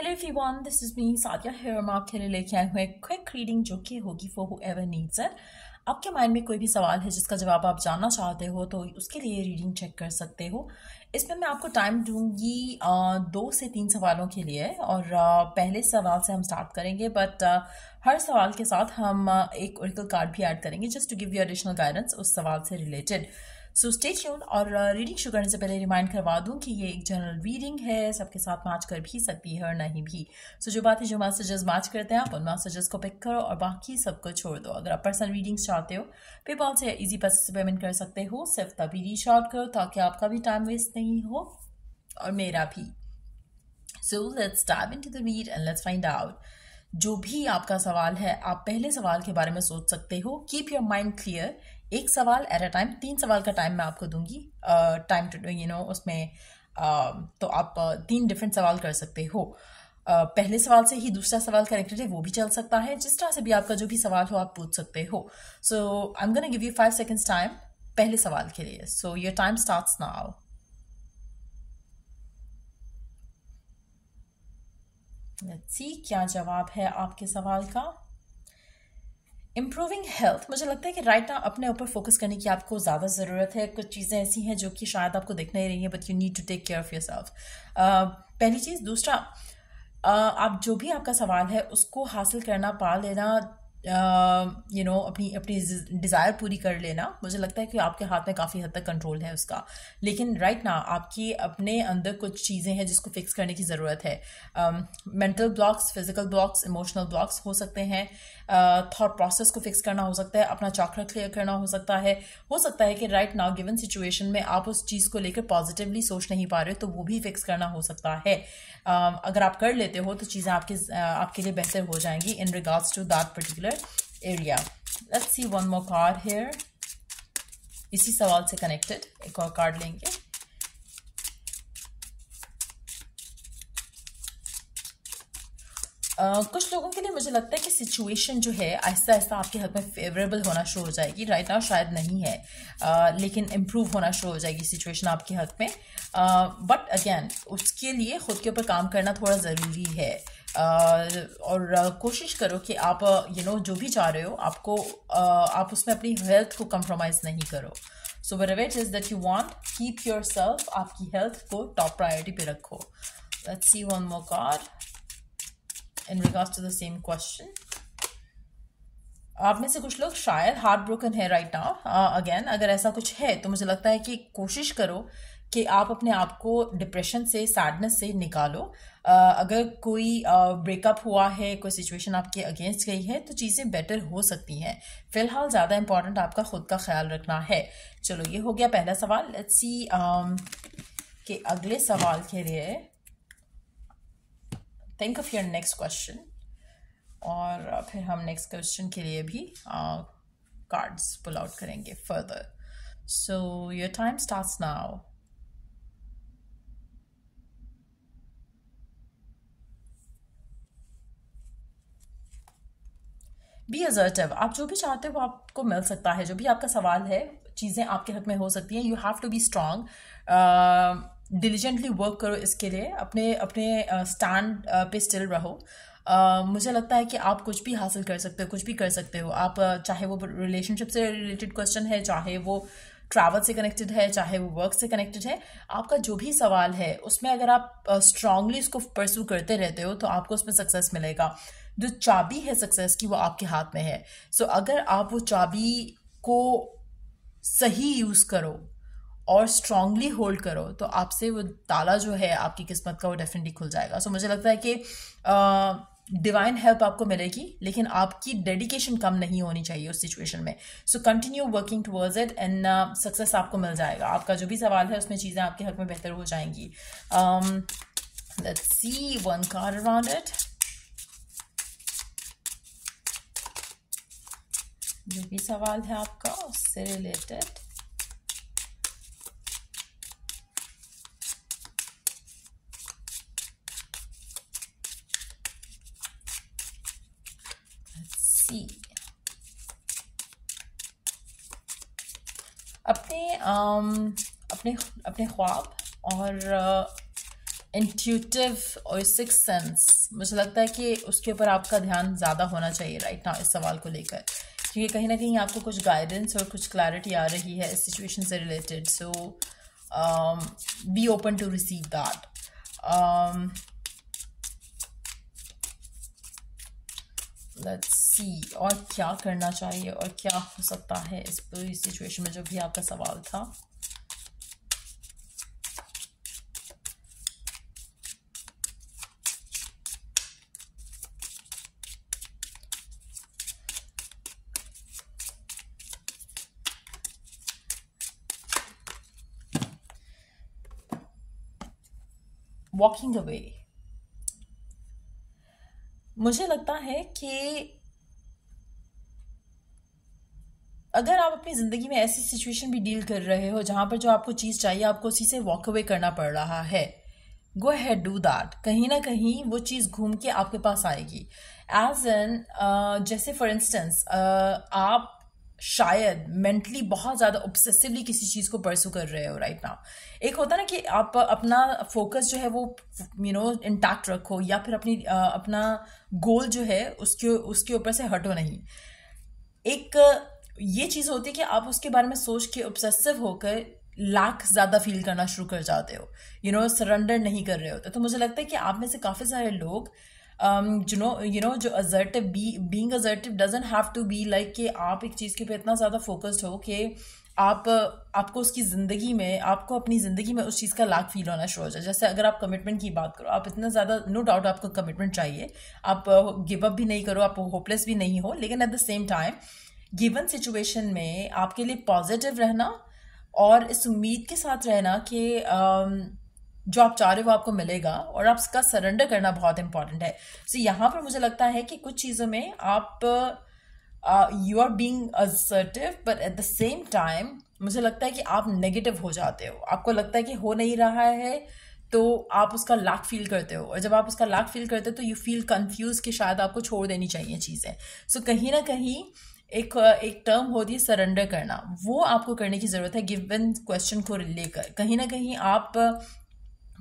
Hello everyone, this is me Sadia here. हम आपके लिए लेके आए हुए क्विक रीडिंग जो कि होगी फॉर whoever needs it. आपके माइंड में कोई भी सवाल है जिसका जवाब आप जानना चाहते हो तो उसके लिए रीडिंग चेक कर सकते हो इसमें मैं आपको टाइम दूँगी दो से तीन सवालों के लिए और पहले सवाल से हम स्टार्ट करेंगे बट हर सवाल के साथ हम एक ओरिकल कार्ड भी ऐड करेंगे just to give you additional guidance उस सवाल से रिलेटेड सो स्टे ट्यून और रीडिंग uh, करने से पहले रिमाइंड करवा दूँ कि ये एक जनरल रीडिंग है सबके साथ मैच कर भी सकती है और नहीं भी। सो so, जो बातें जो मैसेजेस मैच करते हैं आप उन मैसेजेस को पिक करो और बाकी सबको छोड़ दो। अगर आप पर्सनल रीडिंग्स चाहते हो पेपॉल से ईजी पैसे पेमेंट कर सकते हो सिर्फ़ तभी रीच आउट करो ताकि आपका भी टाइम वेस्ट नहीं हो और मेरा भी। So let's dive into the read and let's find out जो भी आपका सवाल है आप पहले सवाल के बारे में सोच सकते हो। कीप योर माइंड क्लियर एक सवाल एट अ टाइम तीन सवाल का टाइम मैं आपको दूँगी। टाइम टू यू नो उसमें uh, तो आप तीन डिफरेंट सवाल कर सकते हो। uh, पहले सवाल से ही दूसरा सवाल कनेक्टेड है वो भी चल सकता है। जिस तरह से भी आपका जो भी सवाल हो आप पूछ सकते हो। So I am gonna give you five seconds time पहले सवाल के लिए। So your time starts now let's see क्या जवाब है आपके सवाल का? इम्प्रूविंग हेल्थ मुझे लगता है कि राइट right ना अपने ऊपर फोकस करने की आपको ज़्यादा ज़रूरत है। कुछ चीज़ें ऐसी हैं जो कि शायद आपको दिख नहीं रही हैं but you need to take care of yourself पहली चीज़ दूसरा uh, आप जो भी आपका सवाल है उसको हासिल करना पा लेना यू नो अपनी अपनी डिज़ायर पूरी कर लेना। मुझे लगता है कि आपके हाथ में काफ़ी हद तक कंट्रोल है उसका। लेकिन राइट right ना आपकी अपने अंदर कुछ चीज़ें हैं जिसको फिक्स करने की ज़रूरत है। Mental blocks physical blocks emotional blocks हो सकते हैं। थॉट प्रोसेस को फिक्स करना हो सकता है अपना चक्र क्लियर करना हो सकता है। हो सकता है कि राइट नाउ गिवन सिचुएशन में आप उस चीज़ को लेकर पॉजिटिवली सोच नहीं पा रहे तो वो भी फिक्स करना हो सकता है। uh, अगर आप कर लेते हो तो चीज़ें आपके आपके लिए बेहतर हो जाएँगी in regards to that particular area let's see one more card here इसी सवाल से कनेक्टेड एक और कार्ड लेंगे। कुछ लोगों के लिए मुझे लगता है कि सिचुएशन जो है आहिस्ता आहिस्ता आपके हक में फेवरेबल होना शुरू हो जाएगी। राइट नाउ शायद नहीं है। uh, लेकिन इम्प्रूव होना शुरू हो जाएगी सिचुएशन आपके हक में। बट uh, अगेन उसके लिए खुद के ऊपर काम करना थोड़ा ज़रूरी है। और कोशिश करो कि आप यू uh, नो know, जो भी चाह रहे हो आपको आप उसमें अपनी हेल्थ को कंप्रोमाइज़ नहीं करो। So where is that you want keep yourself आपकी हेल्थ को टॉप प्रायोरिटी पे रखो। Let's see one more card in regards to the same question आप में से कुछ लोग शायद हार्ट ब्रोकन है राइट नाउ अगेन अगर ऐसा कुछ है तो मुझे लगता है कि कोशिश करो कि आप अपने आप को डिप्रेशन से सैडनेस से निकालो. uh, अगर कोई ब्रेकअप uh, हुआ है कोई सिचुएशन आपके अगेंस्ट गई है तो चीज़ें बेटर हो सकती हैं. फ़िलहाल ज़्यादा इंपॉर्टेंट आपका खुद का ख्याल रखना है. चलो ये हो गया पहला सवाल. लेट्स सी um, कि अगले सवाल के लिए think of your next question और फिर हम नेक्स्ट क्वेश्चन के लिए भी कार्ड्स पुल आउट करेंगे further so your time starts now be assertive आप जो भी चाहते हो, वो आपको मिल सकता है। जो भी आपका सवाल है, चीज़ें आपके हक में हो सकती हैं। You have to be strong diligently work करो इसके लिए अपने अपने स्टैंड पे स्टिल रहो। Uh, मुझे लगता है कि आप कुछ भी हासिल कर सकते हो कुछ भी कर सकते हो। आप चाहे वो रिलेशनशिप से रिलेटेड क्वेश्चन है चाहे वो ट्रैवल से कनेक्टेड है चाहे वो वर्क से कनेक्टेड है आपका जो भी सवाल है उसमें अगर आप स्ट्रांगली uh, उसको परसू करते रहते हो तो आपको उसमें सक्सेस मिलेगा। जो चाबी है सक्सेस की वो आपके हाथ में है। सो so, अगर आप वो चाबी को सही यूज़ करो और स्ट्रांगली होल्ड करो तो आपसे वो ताला जो है आपकी किस्मत का वो डेफिनेटली खुल जाएगा। सो so, मुझे लगता है कि डिवाइन uh, हेल्प आपको मिलेगी लेकिन आपकी डेडिकेशन कम नहीं होनी चाहिए उस सिचुएशन में। So continue working towards it and success आपको मिल जाएगा। आपका जो भी सवाल है उसमें चीज़ें आपके हक में बेहतर हो जाएँगी। See one card around it जो भी सवाल है आपका उससे रिलेटेड सी अपने अपने ख्वाब और इंट्यूटिव और सिक्स सेंस मुझे लगता है कि उसके ऊपर आपका ध्यान ज़्यादा होना चाहिए राइट ना इस सवाल को लेकर। क्योंकि कहीं ना कहीं आपको कुछ गाइडेंस और कुछ क्लैरिटी आ रही है इस सिचुएशन से related so be open to receive that let's see और क्या करना चाहिए और क्या हो सकता है इस पूरी सिचुएशन में जो भी आपका सवाल था? वॉकिंग अवे मुझे लगता है कि अगर आप अपनी ज़िंदगी में ऐसी सिचुएशन भी डील कर रहे हो, जहाँ पर जो आपको चीज़ चाहिए, आपको उसी से वॉक अवे करना पड़ रहा है। गो हैड डू दैट कहीं ना कहीं वो चीज़ घूम के आपके पास आएगी। एज एन जैसे फॉर इंस्टेंस आप शायद मेंटली बहुत ज़्यादा ऑब्सेसिवली किसी चीज़ को परसू कर रहे हो राइट नाउ एक होता ना कि आप अपना फोकस जो है वो यू नो इंटैक्ट रखो या फिर अपनी अपना गोल जो है उसके उसके ऊपर से हटो नहीं। एक, ये चीज़ होती है कि आप उसके बारे में सोच के ऑब्सेसिव होकर लाख ज़्यादा फील करना शुरू कर जाते हो। यू नो सरेंडर नहीं कर रहे होते। तो मुझे लगता है कि आप में से काफ़ी सारे लोग यू नो यू नो जो assertive be being assertive doesn't have to be like कि आप एक चीज़ के पे इतना ज़्यादा फोकस्ड हो कि आप, आपको उसकी ज़िंदगी में, आपको अपनी ज़िंदगी में उस चीज़ का लाख फील होना शुरू हो जाए। जैसे अगर आप कमिटमेंट की बात करो, आप इतना ज़्यादा नो डाउट आपको कमिटमेंट चाहिए। आप गिव अप भी नहीं करो, आप होपलेस भी नहीं हो, लेकिन at the same time given situation में आपके लिए पॉजिटिव रहना और इस उम्मीद के साथ रहना कि जो आप चाह रहे हो आपको मिलेगा और आप उसका सरेंडर करना बहुत इंपॉर्टेंट है। सो so, यहाँ पर मुझे लगता है कि कुछ चीज़ों में आप you are being assertive but at the same time मुझे लगता है कि आप नेगेटिव हो जाते हो। आपको लगता है कि हो नहीं रहा है तो आप उसका लाख फील करते हो। और जब आप उसका लाख फील करते हो तो यू फील कंफ्यूज कि शायद आपको छोड़ देनी चाहिए चीज़ें। सो so, कहीं ना कहीं एक एक टर्म होती है सरेंडर करना। वो आपको करने की ज़रूरत है गिवन क्वेश्चन को लेकर। कहीं ना कहीं आप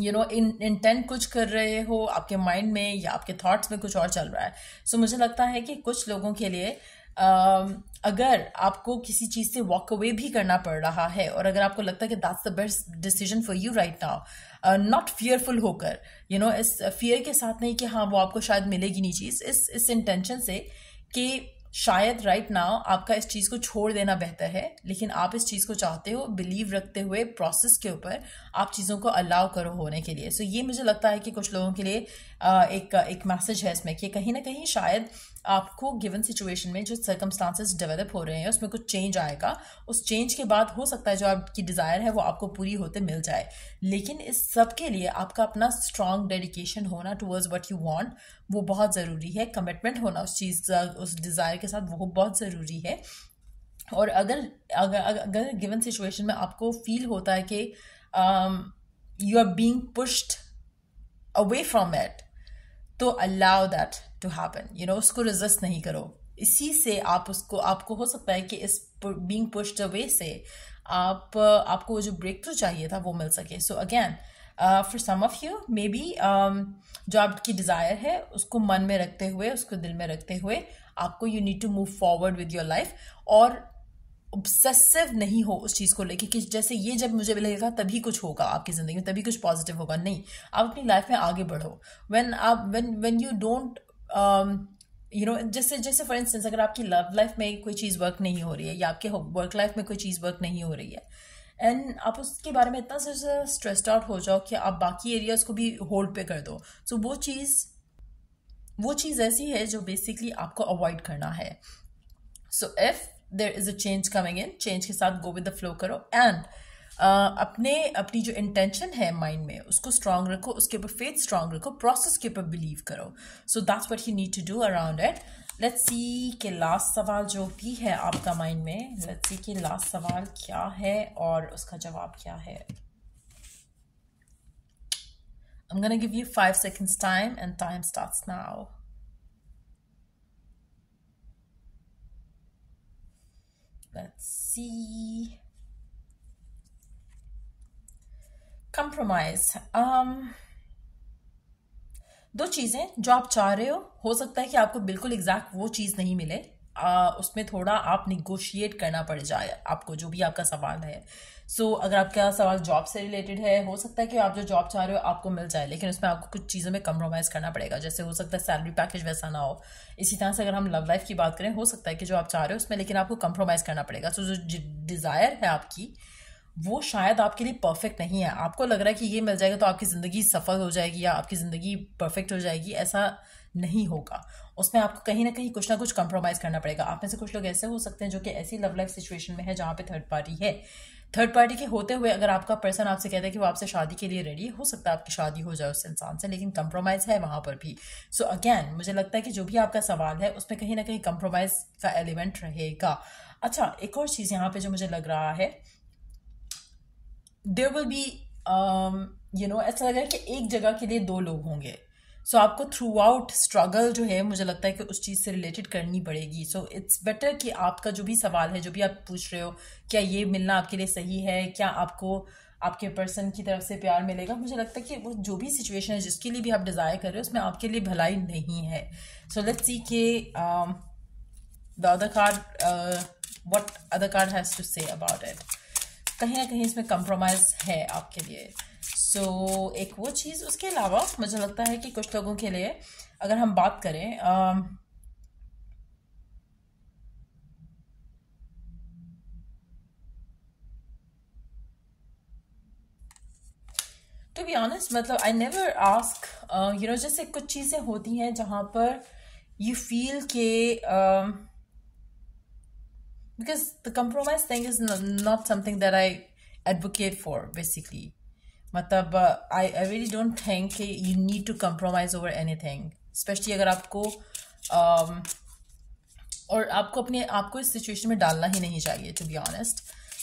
यू नो इन इंटेंट कुछ कर रहे हो आपके माइंड में या आपके थॉट्स में कुछ और चल रहा है। सो so, मुझे लगता है कि कुछ लोगों के लिए Uh, अगर आपको किसी चीज़ से वॉक अवे भी करना पड़ रहा है और अगर आपको लगता है कि that's the best decision for you right now not fearful होकर यू नो इस फियर के साथ नहीं कि हाँ वो आपको शायद मिलेगी नहीं चीज़ इस इस इंटेंशन से कि शायद राइट right नाउ आपका इस चीज़ को छोड़ देना बेहतर है लेकिन आप इस चीज़ को चाहते हो बिलीव रखते हुए प्रोसेस के ऊपर आप चीज़ों को अलाउ करो होने के लिए। सो so, ये मुझे लगता है कि कुछ लोगों के लिए एक एक मैसेज है इसमें कि कहीं ना कहीं शायद आपको गिवन सिचुएशन में जो सर्कमस्टांसेस डेवलप हो रहे हैं, उसमें कुछ चेंज आएगा। उस चेंज के बाद हो सकता है जो आपकी डिज़ायर है, वो आपको पूरी होते मिल जाए। लेकिन इस सब के लिए आपका अपना स्ट्रांग डेडिकेशन होना टूवर्ड्स वट यू वॉन्ट वो बहुत ज़रूरी है। कमिटमेंट होना उस चीज़, उस डिज़ायर के साथ, वो बहुत ज़रूरी है। और अगर अगर अगर गिवन सिचुएशन में आपको फील होता है कि you are being pushed away from it तो allow that to happen you know उसको रिजिस्ट नहीं करो। इसी से आप उसको, आपको हो सकता है कि इस बींग पुश्ड अवे से आप, आपको जो ब्रेक थ्रू चाहिए था वो मिल सके। So again for some of you maybe जो आपकी डिज़ायर है, उसको मन में रखते हुए, उसको दिल में रखते हुए आपको you need to move forward with your life और ऑब्सेसिव नहीं हो उस चीज़ को लेके कि जैसे ये जब मुझे मिलेगा तभी कुछ होगा आपकी ज़िंदगी में, तभी कुछ पॉजिटिव होगा। नहीं, आप अपनी लाइफ में आगे बढ़ो। व्हेन आप when when you don't you know जैसे जैसे फॉर इंस्टेंस अगर आपकी लव लाइफ में कोई चीज़ वर्क नहीं हो रही है या आपके वर्क लाइफ में कोई चीज़ वर्क नहीं हो रही है एंड आप उसके बारे में इतना स्ट्रेस्ड आउट हो जाओ कि आप बाकी एरियाज़ को भी होल्ड पे कर दो। सो so, वो चीज़ वो चीज़ ऐसी है जो बेसिकली आपको अवॉइड करना है। So if there is a change coming in change के साथ गो विद द फ्लो करो एंड अपने, अपनी जो इंटेंशन है माइंड में, उसको स्ट्रांग रखो, उसके ऊपर फेथ स्ट्रांग रखो प्रोसेस के ऊपर बिलीव करो so that's what you need to do around it let's see के लास्ट सवाल जो भी है आपका माइंड में लेट्स सी के लास्ट सवाल क्या है और उसका जवाब क्या है I'm going to give you five seconds time and time starts now. Let's see. Compromise. Um, दो चीज़ें जो आप चाह रहे हो हो सकता है कि आपको बिल्कुल एग्जैक्ट वो चीज़ नहीं मिले। आ, उसमें थोड़ा आप निगोशिएट करना पड़ जाए आपको जो भी आपका सवाल है। सो so, अगर आपका सवाल जॉब से रिलेटेड है हो सकता है कि आप जो जॉब चाह रहे हो आपको मिल जाए लेकिन उसमें आपको कुछ चीज़ों में कम्प्रोमाइज़ करना पड़ेगा। जैसे हो सकता है सैलरी पैकेज वैसा ना हो। इसी तरह से अगर हम लव लाइफ की बात करें हो सकता है कि जो आप चाह रहे हो उसमें लेकिन आपको कम्प्रोमाइज़ करना पड़ेगा। सो so, जो डिज़ायर है आपकी वो शायद आपके लिए परफेक्ट नहीं है। आपको लग रहा है कि ये मिल जाएगा तो आपकी ज़िंदगी सफल हो जाएगी या आपकी ज़िंदगी परफेक्ट हो जाएगी, ऐसा नहीं होगा। उसमें आपको कहीं ना कहीं कुछ ना कुछ कंप्रोमाइज़ करना पड़ेगा। आप में से कुछ लोग ऐसे हो सकते हैं जो कि ऐसी लव लाइफ सिचुएशन में है जहाँ पे थर्ड पार्टी है। थर्ड पार्टी के होते हुए अगर आपका पर्सन आपसे कहता है कि वो आपसे शादी के लिए रेडी हो सकता है आपकी शादी हो जाए उस इंसान से, लेकिन कंप्रोमाइज़ है वहाँ पर भी। सो so अगेन मुझे लगता है कि जो भी आपका सवाल है, उसमें कहीं ना कहीं कंप्रोमाइज़ का एलिमेंट रहेगा। अच्छा एक और चीज़ यहाँ पे जो मुझे लग रहा है there will be you know ऐसा लग रहा है कि एक जगह के लिए दो लोग होंगे। सो so, आपको थ्रू आउट स्ट्रगल जो है मुझे लगता है कि उस चीज़ से रिलेटेड करनी पड़ेगी। सो इट्स बेटर कि आपका जो भी सवाल है जो भी आप पूछ रहे हो क्या ये मिलना आपके लिए सही है? क्या आपको आपके पर्सन की तरफ़ से प्यार मिलेगा? मुझे लगता है कि वो जो भी सिचुएशन है जिसके लिए भी आप डिज़ायर कर रहे हो उसमें आपके लिए भलाई नहीं है। सो लेट्स सी के the other card what other card has to say about it कहीं ना कहीं इसमें कंप्रोमाइज़ है आपके लिए। सो so, एक वो चीज़ उसके अलावा मुझे लगता है कि कुछ लोगों के लिए अगर हम बात करें टू बी ऑनेस्ट मतलब I never ask you know जैसे कुछ चीज़ें होती हैं जहाँ पर यू फील के uh, because the compromise thing is not something that I advocate for basically. मतलब I I really don't think you need to compromise over anything. Specially अगर आपको um, और आपको अपने आपको इस सिचुएशन में डालना ही नहीं चाहिए to be honest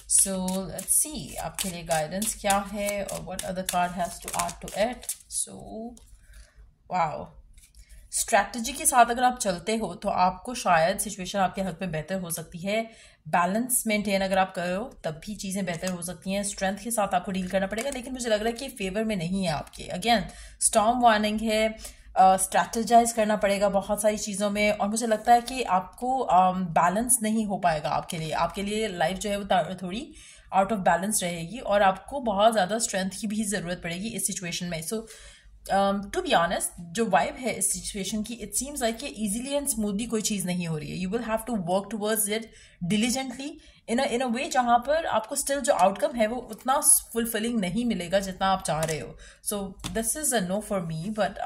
so let's see आपके लिए गाइडेंस क्या है और what other card has to are to eight so wow strategy के साथ अगर आप चलते हो तो आपको शायद सिचुएशन आपके हक में बेहतर हो सकती है। बैलेंस मेंटेन अगर आप करो तब भी चीज़ें बेहतर हो सकती हैं। स्ट्रेंथ के साथ आपको डील करना पड़ेगा लेकिन मुझे लग रहा है कि फेवर में नहीं है आपके। अगेन स्टॉम वार्निंग है स्ट्रैटेजाइज uh, करना पड़ेगा बहुत सारी चीज़ों में और मुझे लगता है कि आपको बैलेंस um, नहीं हो पाएगा आपके लिए। आपके लिए लाइफ जो है वो थोड़ी आउट ऑफ़ बैलेंस रहेगी और आपको बहुत ज़्यादा स्ट्रेंथ की भी ज़रूरत पड़ेगी इस सिचुएशन में। So so, to be honest जो वाइब है इस सिचुएशन की इट सीम्स लाइक कि इजीली एंड स्मूथली कोई चीज़ नहीं हो रही है। You will have to work towards it diligently in in a way जहाँ पर आपको स्टिल जो आउटकम है वो उतना फुलफिलिंग नहीं मिलेगा जितना आप चाह रहे हो। So this is a no for me but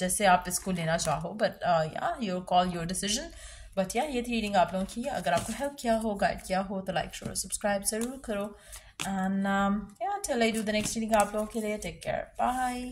जैसे आप इसको लेना चाहो but yeah your call your decision but yeah ये थी रीडिंग आप लोगों की। अगर आपको हेल्प किया हो गाइड किया हो तो लाइक शोर सब्सक्राइब ज़रूर करो। And yeah till I do the next reading आप लोगों के लिए टेक केयर बाय